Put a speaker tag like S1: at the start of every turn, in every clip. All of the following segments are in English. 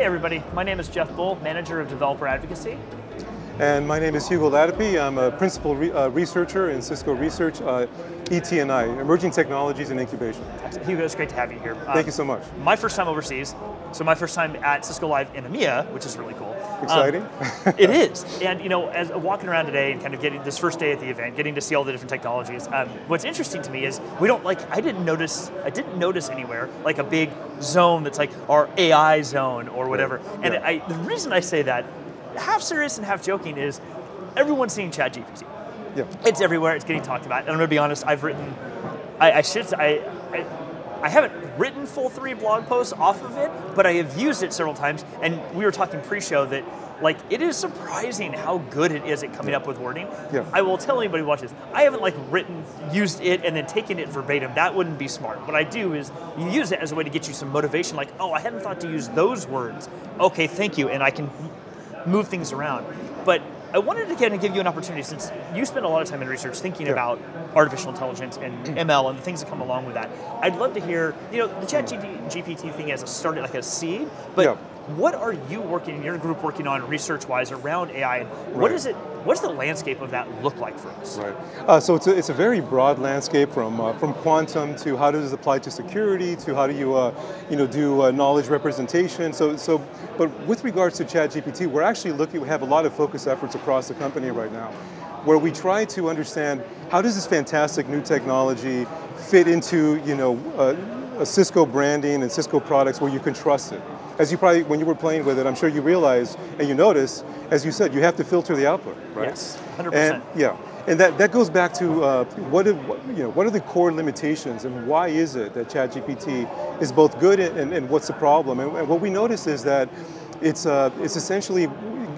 S1: Hey everybody, my name is Jeff Bull, Manager of Developer Advocacy.
S2: And my name is Hugo Latapie. I'm a principal re uh, researcher in Cisco Research, uh, ET&I, Emerging Technologies and Incubation.
S1: Hugo, it's great to have you here.
S2: Thank um, you so much.
S1: My first time overseas, so my first time at Cisco Live in EMEA, which is really cool.
S2: Exciting.
S1: Um, it is, and you know, as walking around today and kind of getting this first day at the event, getting to see all the different technologies. Um, what's interesting to me is we don't like. I didn't notice. I didn't notice anywhere like a big zone that's like our AI zone or whatever. Yeah. And I, the reason I say that, half serious and half joking, is everyone's seeing ChatGPT.
S2: Yeah.
S1: It's everywhere. It's getting talked about. And I'm going to be honest. I've written. I, I should. I, I I haven't written full three blog posts off of it, but I have used it several times. And we were talking pre-show that like it is surprising how good it is at coming up with wording.
S2: Yeah.
S1: I will tell anybody who watches, I haven't like written, used it, and then taken it verbatim. That wouldn't be smart. What I do is you use it as a way to get you some motivation, like, oh, I hadn't thought to use those words. Okay, thank you, and I can move things around. But I wanted to kind of give you an opportunity since you spend a lot of time in research thinking yeah. about artificial intelligence and mm. ML and the things that come along with that. I'd love to hear, you know, the Chat GPT thing as a started like a seed, but yeah. What are you working in your group working on research wise around AI? And what right. is it What's the landscape of that look like for us?
S2: Right. Uh, so it's a, it's a very broad landscape from uh, from quantum to how does it apply to security to how do you uh, you know do uh, knowledge representation. So so but with regards to ChatGPT, we're actually looking. We have a lot of focus efforts across the company right now, where we try to understand how does this fantastic new technology fit into you know uh, Cisco branding and Cisco products where you can trust it as you probably, when you were playing with it, I'm sure you realize and you notice, as you said, you have to filter the output, right?
S1: Yes, 100%.
S2: And, yeah, and that, that goes back to uh, what, are, what, you know, what are the core limitations and why is it that ChatGPT is both good and, and, and what's the problem? And, and, what we notice is that it's, uh, it's essentially,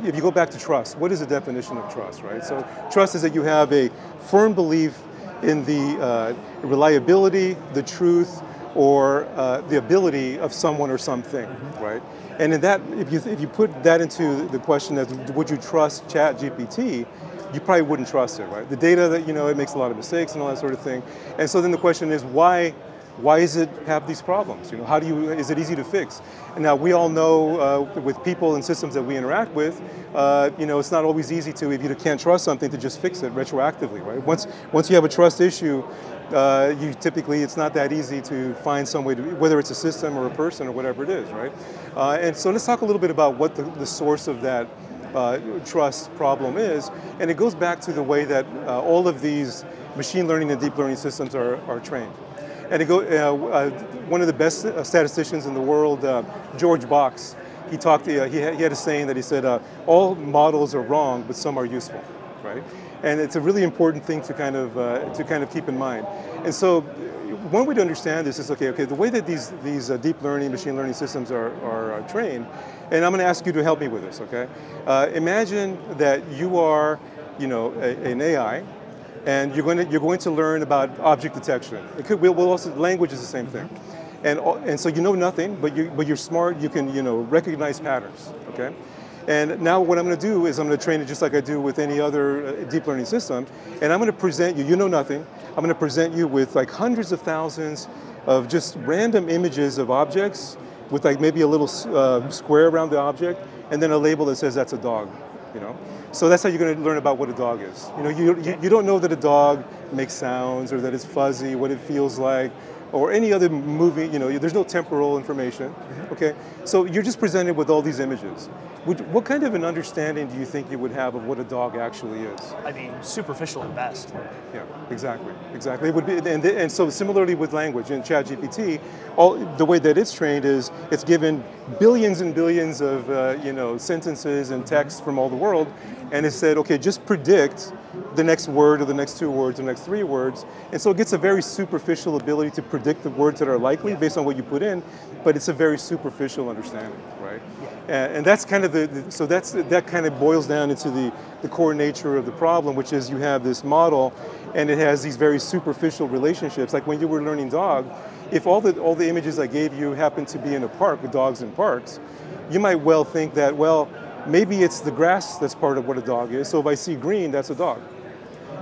S2: if you go back to trust, what is the definition of trust, right? So trust is that you have a firm belief in the uh, reliability, the truth, or uh, the ability of someone or something, mm-hmm. right? And in that, if you, if you put that into the question of would you trust Chat GPT, you probably wouldn't trust it, right? The data that, you know, it makes a lot of mistakes and all that sort of thing. And so then the question is why why does it have these problems? You know, how do you, is it easy to fix? And now we all know uh, with people and systems that we interact with, uh, you know, it's not always easy to, if you can't trust something, to just fix it retroactively, right? Once, once you have a trust issue, uh, you typically, it's not that easy to find some way to, whether it's a system or a person or whatever it is, right? Uh, and so let's talk a little bit about what the, the source of that uh, trust problem is. And it goes back to the way that uh, all of these machine learning and deep learning systems are, are trained. And go, uh, uh, one of the best statisticians in the world, George Box, he talked, he, he had a saying that he said, all models are wrong, but some are useful, right? And it's a really important thing to kind of uh, to kind of keep in mind. And so one way to understand this is okay, okay, the way that these these uh, deep learning, machine learning systems are, are uh, trained, and I'm going to ask you to help me with this, okay? Uh, imagine that you are, you know, a, an AI, and you're going to you're going to learn about object detection. It could well also language is the same thing, and and so you know nothing, but you but you're smart. You can you know recognize patterns, okay? And now what I'm going to do is I'm going to train it just like I do with any other uh, deep learning system. And I'm going to present you, you know nothing, I'm going to present you with like hundreds of thousands of just random images of objects with like maybe a little uh, square around the object and then a label that says that's a dog, you know? So that's how you're going to learn about what a dog is. You know, you, you, you don't know that a dog makes sounds or that it's fuzzy, what it feels like, or any other movie, you know, there's no temporal information, mm-hmm. okay? So you're just presented with all these images. Would, what kind of an understanding do you think you would have of what a dog actually is?
S1: I mean, superficial at best.
S2: Yeah, exactly, exactly. It would be, and, and so similarly with language in ChatGPT, all the way that it's trained is it's given billions and billions of uh, you know sentences and text from all the world, and it said, okay, just predict the next word or the next two words or the next three words. And so it gets a very superficial ability to predict the words that are likely yeah. based on what you put in, but it's a very superficial understanding, right? Yeah. And, and, that's kind of the, the, so that's that kind of boils down into the, the core nature of the problem, which is you have this model and it has these very superficial relationships. Like when you were learning dog, if all the, all the images I gave you happen to be in a park with dogs in parks, you might well think that, well, maybe it's the grass that's part of what a dog is. So if I see green, that's a dog.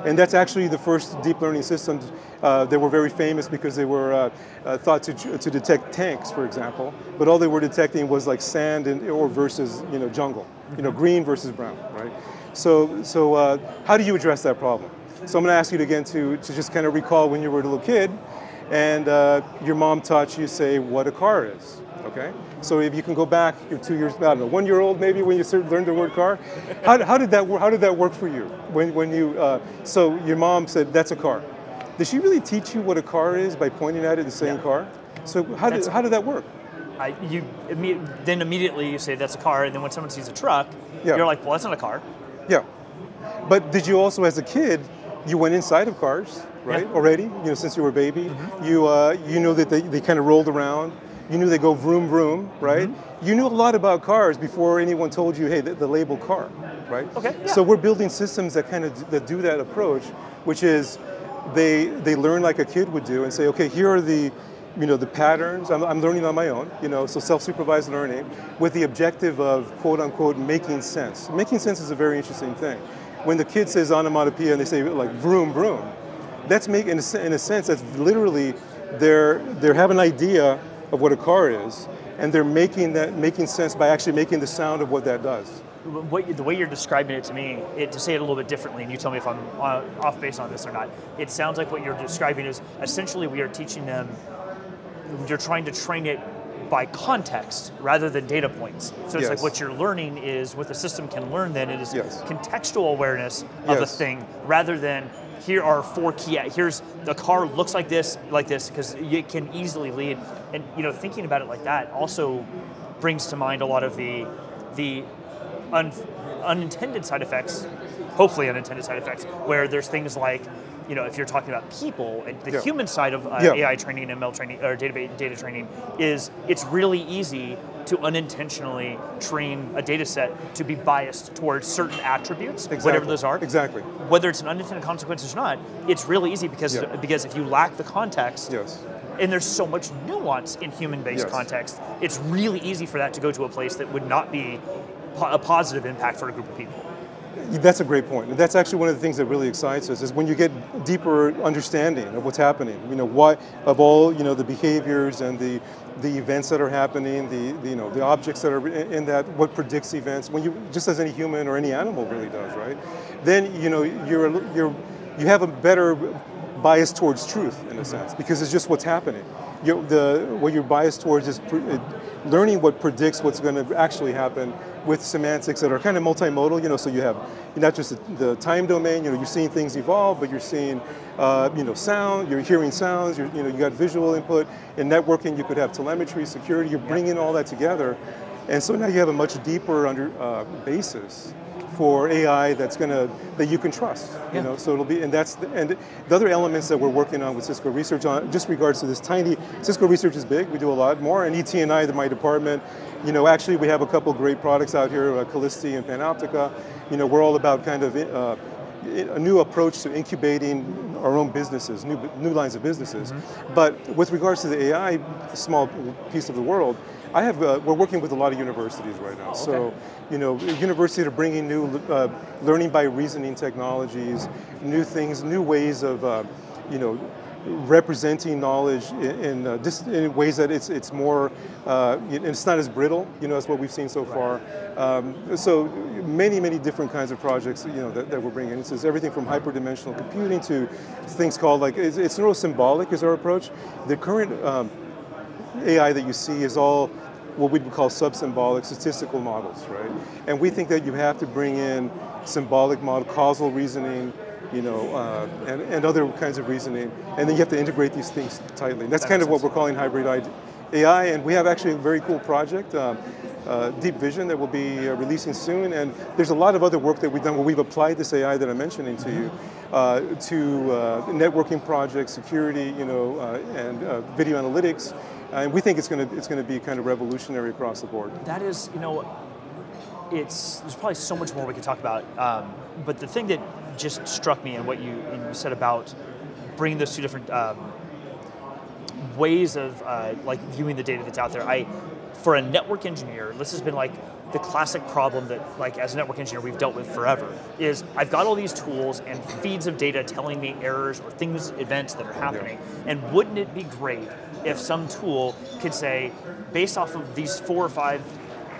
S2: And that's actually the first deep learning systems uh, that were very famous because they were uh, uh, thought to, to detect tanks, for example, but all they were detecting was like sand and, or versus you know, jungle, you know, green versus brown, right? So, so uh, how do you address that problem? So I'm going to ask you again to, to just kind of recall when you were a little kid and uh, your mom taught you, say, what a car is, okay? So if you can go back, you're two years, I don't know, one year old maybe when you learned the word car. How, how, did, that, how did that work for you? When, when you, uh, so your mom said, that's a car. Did she really teach you what a car is by pointing at it and saying yeah. car? So how did, how did that work?
S1: I, you then immediately you say that's a car, and then when someone sees a truck, yeah. you're like, well, that's not a car.
S2: Yeah, but did you also, as a kid, you went inside of cars, right? Yeah. Already, you know, since you were a baby, mm-hmm. you uh, you knew that they, they kind of rolled around. You knew they go vroom vroom, right? Mm-hmm. You knew a lot about cars before anyone told you, hey, the, the label car, right?
S1: Okay. Yeah.
S2: So we're building systems that kind of that do that approach, which is they they learn like a kid would do and say, okay, here are the you know the patterns. I'm, I'm learning on my own, you know, so self-supervised learning with the objective of quote unquote making sense. Making sense is a very interesting thing. When the kid says onomatopoeia and they say like vroom vroom, that's making in a, in a sense that's literally they're they have an idea of what a car is, and they're making that making sense by actually making the sound of what that does.
S1: What, the way you're describing it to me, it, to say it a little bit differently, and you tell me if I'm uh, off base on this or not. It sounds like what you're describing is essentially we are teaching them. You're trying to train it by context rather than data points. So it's yes. like what you're learning is what the system can learn. Then it is
S2: yes.
S1: contextual awareness of yes. a thing rather than here are four key. Here's the car looks like this, like this, because it can easily lead. And you know, thinking about it like that also brings to mind a lot of the the un, unintended side effects, hopefully unintended side effects, where there's things like you know, if you're talking about people, the yeah. human side of uh, yeah. AI training, and ML training, or data data training is it's really easy to unintentionally train a data set to be biased towards certain attributes,
S2: exactly.
S1: whatever those are.
S2: Exactly.
S1: Whether it's an unintended consequence or not, it's really easy because yeah. because if you lack the context,
S2: yes.
S1: and there's so much nuance in human-based
S2: yes.
S1: context, it's really easy for that to go to a place that would not be a positive impact for a group of people.
S2: That's a great point. That's actually one of the things that really excites us is when you get deeper understanding of what's happening. You know, why of all you know the behaviors and the the events that are happening, the, the you know the objects that are in that, what predicts events. When you just as any human or any animal really does, right? Then you know you're you're you have a better bias towards truth in a sense because it's just what's happening. You, the what you're biased towards is learning what predicts what's going to actually happen with semantics that are kind of multimodal, you know, so you have not just the, the time domain, you know, you're seeing things evolve, but you're seeing, uh, you know, sound, you're hearing sounds, you're, you know, you got visual input. In networking, you could have telemetry, security, you're bringing all that together. And so now you have a much deeper under uh, basis for AI that's going to that you can trust. Yeah. You know, so it'll be and that's the, and the other elements that we're working on with Cisco Research on just regards to this tiny Cisco Research is big. We do a lot more, and ET&I, my department, you know, actually we have a couple great products out here, uh, Calisti and Panoptica. You know, we're all about kind of uh, a new approach to incubating our own businesses, new, new lines of businesses. Mm-hmm. But with regards to the AI small piece of the world, I have, uh, we're working with a lot of universities right now.
S1: Oh, okay.
S2: So, you know, universities are bringing new uh, learning by reasoning technologies, new things, new ways of, uh, you know, representing knowledge in, in, uh, in ways that it's it's more uh, it's not as brittle you know as what we've seen so far. Um, so many many different kinds of projects you know that, that we're bringing. This is everything from hyperdimensional computing to things called like it's, it's neurosymbolic is our approach. The current um, AI that you see is all what we would call sub-symbolic statistical models right? And we think that you have to bring in symbolic model causal reasoning you know, uh, and, and other kinds of reasoning. And then you have to integrate these things tightly. That's that kind of what we're calling hybrid AI. And we have actually a very cool project, um, uh, Deep Vision, that we'll be uh, releasing soon. And there's a lot of other work that we've done where we've applied this AI that I'm mentioning to you mm-hmm. uh, to uh, networking projects, security, you know, uh, and video analytics. And we think it's going to it's going to be kind of revolutionary across the board.
S1: That is, you know, it's there's probably so much more we could talk about. Um, but the thing that just struck me in what you, you said about bringing those two different um, ways of uh, like viewing the data that's out there. I, for a network engineer, this has been like the classic problem that, like, as a network engineer, we've dealt with forever is I've got all these tools and feeds of data telling me errors or things, events that are happening. Yeah. And wouldn't it be great if some tool could say, based off of these four or five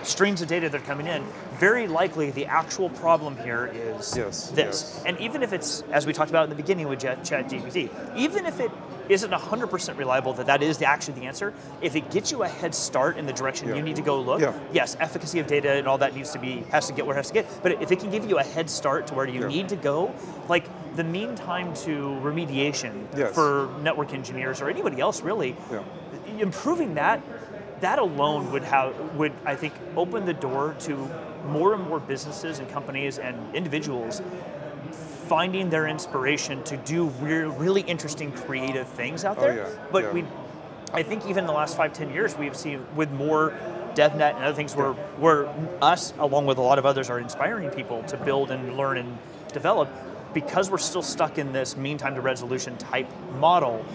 S1: streams of data that are coming in, very likely the actual problem here is
S2: yes,
S1: this.
S2: Yes.
S1: And even if it's, as we talked about in the beginning with Chat GPT, even if it isn't 100% reliable that that is the, actually the answer, if it gets you a head start in the direction yeah. you need to go look,
S2: yeah.
S1: yes, efficacy of data and all that needs to be, has to get where it has to get, but if it can give you a head start to where you yeah. need to go, like the mean time to remediation
S2: yes.
S1: for network engineers or anybody else really, improving that that alone would have would I think open the door to more and more businesses and companies and individuals finding their inspiration to do re- really interesting creative things out oh, there.
S2: Oh, yeah.
S1: But
S2: yeah.
S1: we I think even in the last five, ten years we've seen with more DevNet and other things where where us along with a lot of others are inspiring people to build and learn and develop because we're still stuck in this mean time to resolution type model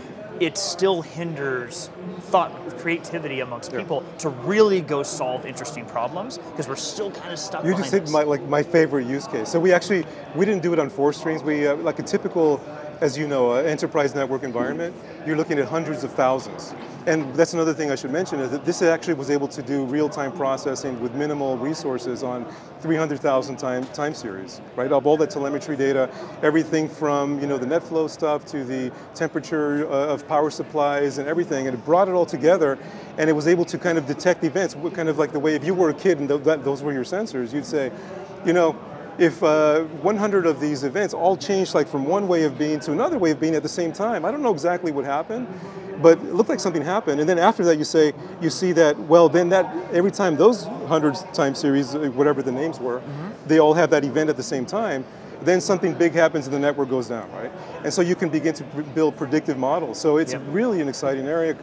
S1: it still hinders thought creativity amongst yeah. people to really go solve interesting problems because we're still kind of stuck.
S2: You just hit my like my favorite use case. So we actually we didn't do it on four strings. We uh, like a typical as you know, an enterprise network environment, you're looking at hundreds of thousands. And that's another thing I should mention is that this actually was able to do real-time processing with minimal resources on 300,000 time, time series, right? Of all that telemetry data, everything from you know the NetFlow stuff to the temperature uh, of power supplies and everything, and it brought it all together, and it was able to kind of detect events, kind of like the way if you were a kid and those were your sensors, you'd say, you know, if uh, 100 of these events all changed like from one way of being to another way of being at the same time, I don't know exactly what happened, but it looked like something happened. And then after that, you say, you see that, well, then that every time those 100 time series, uh, whatever the names were, mm -hmm. they all have that event at the same time, then something big happens and the network goes down, right? And so you can begin to build predictive models. So it's yep. really an exciting area.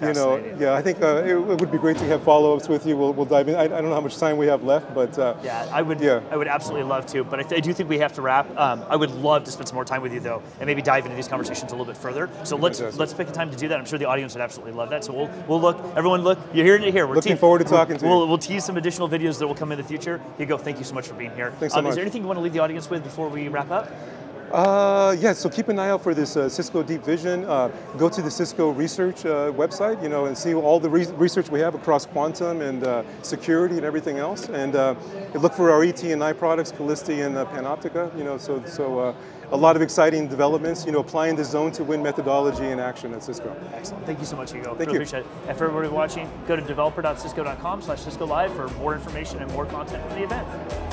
S1: You know,
S2: yeah, I think uh, it, it, would be great to have follow-ups with you. We'll, we'll dive in. I, I, don't know how much time we have left, but uh,
S1: yeah, I would. Yeah. I would absolutely love to, but I, I do think we have to wrap. Um, I would love to spend some more time with you though, and maybe dive into these conversations a little bit further. So let's Fantastic. let's pick a time to do that. I'm sure the audience would absolutely love that. So we'll we'll look. Everyone, look. You're hearing it here. We're
S2: looking forward to talking
S1: we'll,
S2: to
S1: you. We'll tease some additional videos that will come in the future. Hugo, thank you so much for being here.
S2: Thanks so
S1: um,
S2: much.
S1: Is there anything you want to leave the audience with before we wrap up?
S2: Uh, yeah, so keep an eye out for this uh, Cisco Deep Vision. Uh, go to the Cisco research uh, website, you know, and see all the re research we have across quantum and uh, security and everything else. And uh, look for our ET&I products, Calisti and Panoptica, you know, so, so a lot of exciting developments, you know, applying the zone to win methodology in action at Cisco.
S1: Excellent, thank you so much, Hugo.
S2: Thank
S1: really
S2: you.
S1: appreciate it. And for everybody watching, go to developer.cisco.com slash Cisco Live for more information and more content from the event.